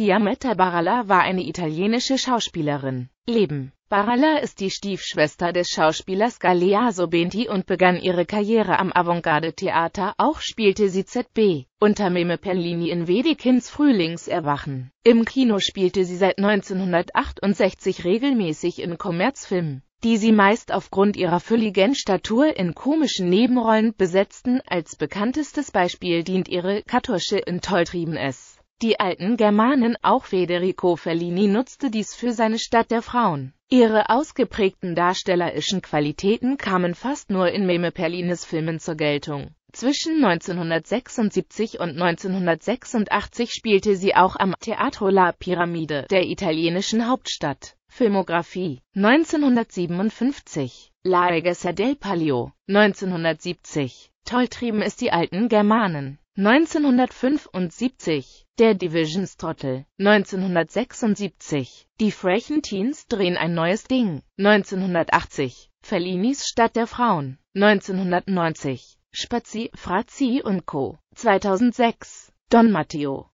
Fiammetta Baralla war eine italienische Schauspielerin. Leben Baralla ist die Stiefschwester des Schauspielers Galeazzo Benti und begann ihre Karriere am Avantgarde-Theater, auch spielte sie z.B. unter Meme Perlini in Wedekins Frühlingserwachen. Im Kino spielte sie seit 1968 regelmäßig in Kommerzfilmen, die sie meist aufgrund ihrer fülligen Statur in komischen Nebenrollen besetzten, als bekanntestes Beispiel dient ihre Kartusche in Tolltrieben es. Die alten Germanen, auch Federico Fellini nutzte dies für seine Stadt der Frauen. Ihre ausgeprägten darstellerischen Qualitäten kamen fast nur in Meme Perlines Filmen zur Geltung. Zwischen 1976 und 1986 spielte sie auch am Teatro La Piramide der italienischen Hauptstadt. Filmografie 1957 La Regessa del Palio 1970 Tolltrieben ist die alten Germanen 1975 Der Divisionstrottel 1976 Die frechen Teens drehen ein neues Ding. 1980 Fellinis Stadt der Frauen. 1990 Spazi, Frazzi und Co. 2006 Don Matteo